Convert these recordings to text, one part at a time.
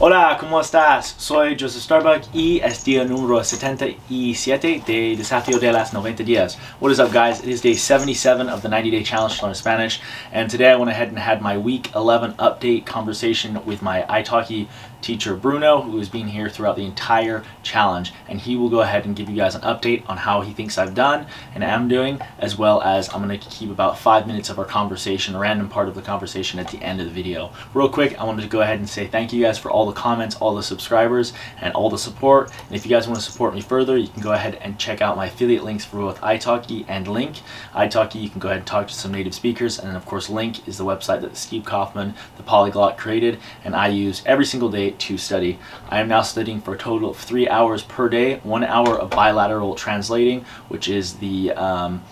Hola, ¿cómo estás? Soy Joseph Starbuck y es día número 77 de Desafío de las 90 días. What is up guys? It is day 77 of the 90 day challenge to learn Spanish and today I went ahead and had my week 11 update conversation with my italki teacher Bruno who has been here throughout the entire challenge and he will go ahead and give you guys an update on how he thinks I've done and am doing as well as I'm going to keep about five minutes of our conversation, a random part of the conversation at the end of the video. Real quick, I wanted to go ahead and say thank you guys for all the comments, all the subscribers, and all the support. And if you guys want to support me further, you can go ahead and check out my affiliate links for both italki and LingQ. italki, you can go ahead and talk to some native speakers, and of course LingQ is the website that Steve Kaufmann, the polyglot, created, and I use every single day to study. I am now studying for a total of three hours per day, one hour of bilateral translating, which is the um,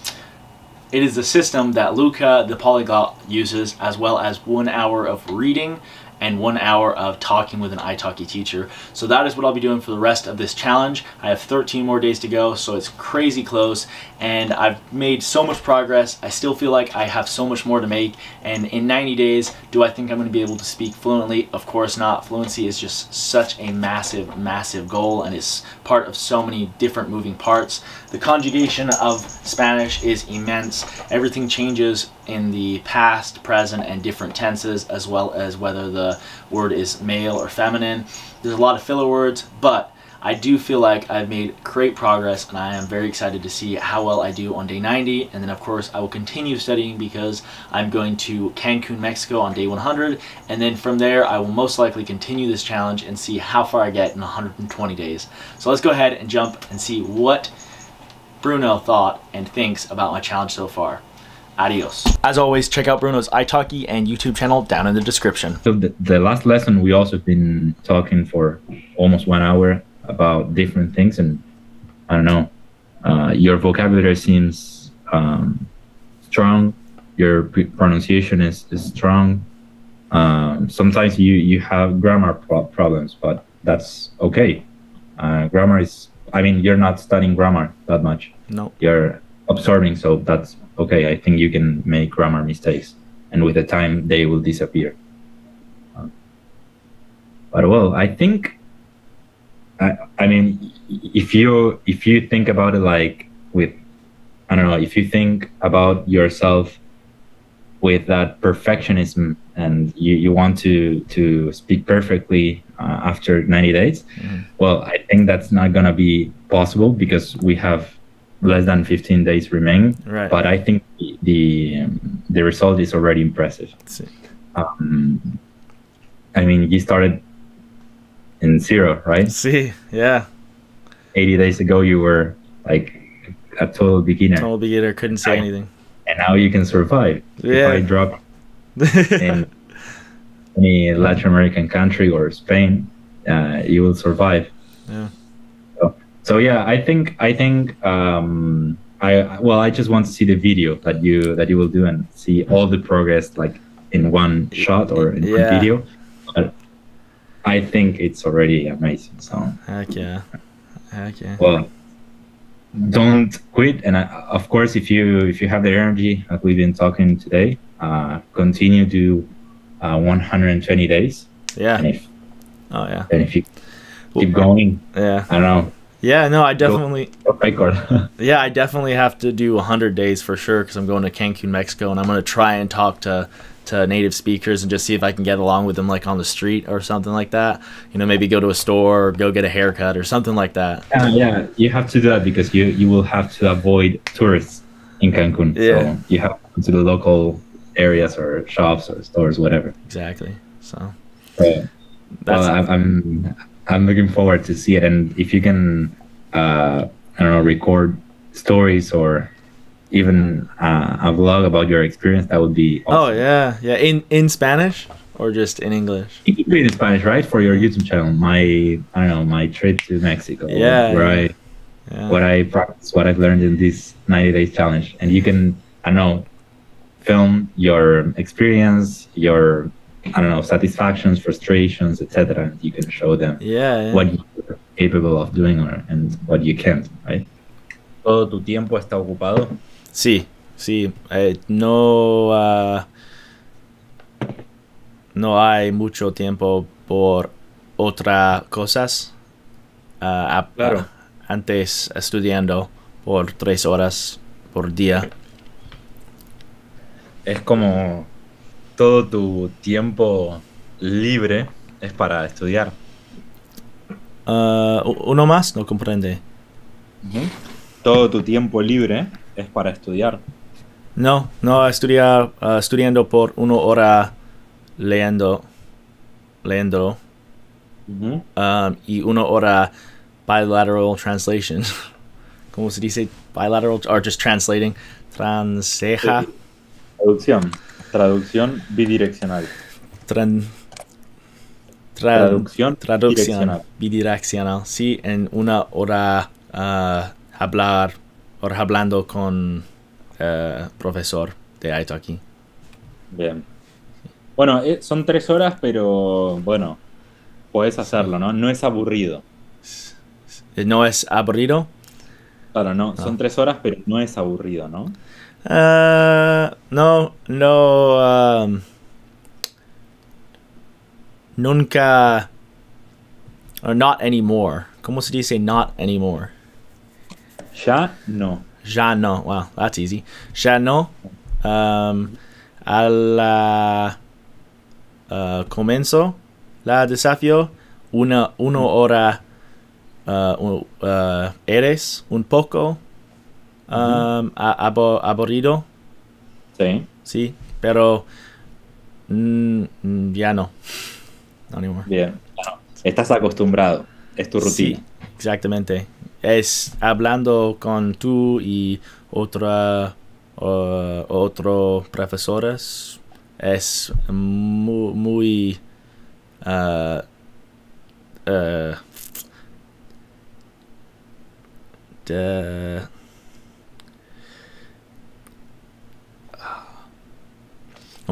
it is the system that Luca, the polyglot, uses, as well as one hour of reading and one hour of talking with an italki teacher. So that is what I'll be doing for the rest of this challenge. I have 13 more days to go, so it's crazy close, and I've made so much progress. I still feel like I have so much more to make, and in 90 days, do I think I'm going to be able to speak fluently? Of course not. Fluency is just such a massive, massive goal, and it's part of so many different moving parts. The conjugation of Spanish is immense. Everything changes in the past, present, and different tenses, as well as whether the word is male or feminine. There's a lot of filler words, but I do feel like I've made great progress and I am very excited to see how well I do on day 90 and then of course I will continue studying because I'm going to Cancun, Mexico on day 100 and then from there I will most likely continue this challenge and see how far I get in 120 days. So let's go ahead and jump and see what Bruno thought and thinks about my challenge so far. Adios. As always, check out Bruno's italki and YouTube channel down in the description. So the, the last lesson, we also been talking for almost one hour about different things, and I don't know, uh, your vocabulary seems um, strong. Your pronunciation is, is strong. Um, sometimes you you have grammar pro problems, but that's okay. Uh, grammar is. I mean, you're not studying grammar that much. No. You're absorbing, so that's okay, I think you can make grammar mistakes, and with the time they will disappear. Uh, but well, I think, I, I mean, if you if you think about it like with, I don't know, if you think about yourself with that perfectionism and you, you want to to speak perfectly uh, after 90 days mm. well i think that's not going to be possible because we have less than 15 days remain. Right. But I think the um, the result is already impressive. Um, I mean, you started in zero, right? See, yeah. 80 days ago, you were like a total beginner. Total beginner, couldn't say I, anything. And now you can survive. Yeah. If I drop in any Latin American country or Spain, uh, you will survive. Yeah so yeah i think i think um i well i just want to see the video that you that you will do and see all the progress like in one shot or in yeah. one video. But i think it's already amazing so. Heck yeah. Heck yeah. Well don't quit. And I, of course if you if you have the energy like we've been talking today uh continue to uh 120 days. Yeah. And if, oh yeah. and if you keep going. yeah. I don't know yeah, no, I definitely. yeah, I definitely have to do 100 days for sure because I'm going to Cancun, Mexico, and I'm going to try and talk to to native speakers and just see if I can get along with them like on the street or something like that. You know, maybe go to a store or go get a haircut or something like that. Yeah, yeah, you have to do that because you you will have to avoid tourists in Cancun. Yeah. So you have to go to the local areas or shops or stores, whatever. Exactly. So. That's well, I'm, I'm I'm looking forward to see it. And if you can, uh, I don't know, record stories or even uh, a vlog about your experience, that would be. Oh, awesome. Oh yeah, yeah. In in Spanish or just in English? You can do it in Spanish, right? For your YouTube channel, my I don't know, my trip to Mexico. Yeah. Where yeah. I, yeah. what I practice, what I've learned in this 90 days challenge, and you can I don't know, film your experience, your I don't know, satisfactions, frustrations, etc. You can show them yeah, yeah. what you're capable of doing or, and what you can't, right? ¿Todo tu tiempo está ocupado? Sí, sí. Eh, no, uh, no hay mucho tiempo por otras cosas a- Claro. a- antes estudiando por tres horas por día. Es como todo tu tiempo libre es para estudiar. Ah, ¿Uno más? No comprende. Todo tu tiempo libre es para estudiar. No, no, estudiar, ah, estudiando por una hora leyendo, leyendo um, y una hora bilateral translation. ¿Cómo se dice bilateral? Or just translating. Transeja. Traducción. Traducción bidireccional. Tran, tra- Traducción traducción bidireccional. bidireccional. Sí, en una hora ah, hablar o hablando con eh, profesor de Italki. Bien. Bueno, eh, son tres horas, pero bueno, puedes hacerlo, ¿no? No es aburrido. ¿No es aburrido? Claro, no, son tres horas, pero no es aburrido, ¿no? Ah, no, no. um, nunca. Or not anymore. ¿Cómo se dice not anymore? Ya no. Ya no. Wow, that's easy. Ya no. Um, a la. uh, comienzo la desafío. Una, una hora. uh, uh, eres un poco. Um, a- abo- aburrido. Sí, Sí, pero mm, mm, ya no. No anymore. bien. Bueno, estás acostumbrado. Es tu rutina. Sí, exactamente. Es hablando con tú y otra uh, otro profesores. Es muy, muy uh, uh, de-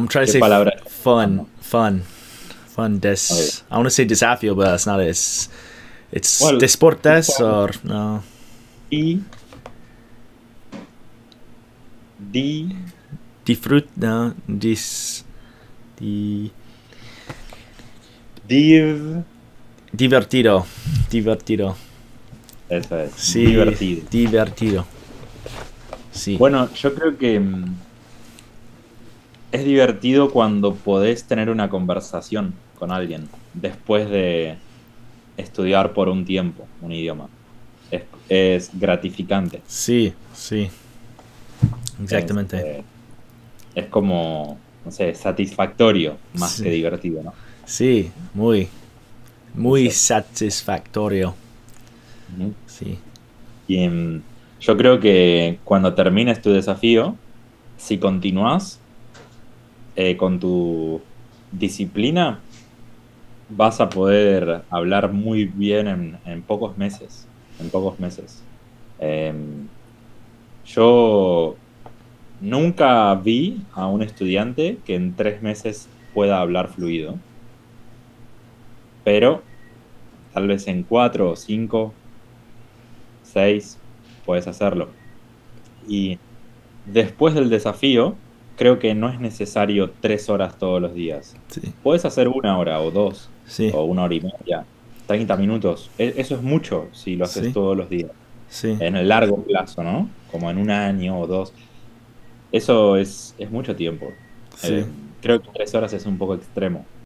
I'm trying to ¿Qué say palabra? fun, fun, fun. Des. I want to say desafio, but it's not. It's it's Well, desportes or no Y. Di. disfrut no dis di Div. divertido divertido Eso es. sí Divertido. divertido sí Bueno, yo creo que mm, es divertido cuando podés tener una conversación con alguien después de estudiar por un tiempo un idioma. Es, es gratificante. sí sí exactamente Es, eh, es como, no sé, satisfactorio más Sí. que divertido, ¿no? sí muy muy Sí. satisfactorio sí Y mm, yo creo que cuando termines tu desafío, si continúas eh, con tu disciplina, vas a poder hablar muy bien en, pocos meses. En pocos meses. Em, yo nunca vi a un estudiante que en tres meses pueda hablar fluido. Pero tal vez en cuatro o cinco, seis, puedes hacerlo. Y después del desafío, creo que no es necesario tres horas todos los días. sí Puedes hacer una hora o dos, sí o una hora y media, 30 minutos. E- Eso es mucho si lo haces Sí. todos los días. En el largo plazo, ¿no? Como en un año o dos. Eso es, es mucho tiempo. Eh, creo que tres horas es un poco extremo.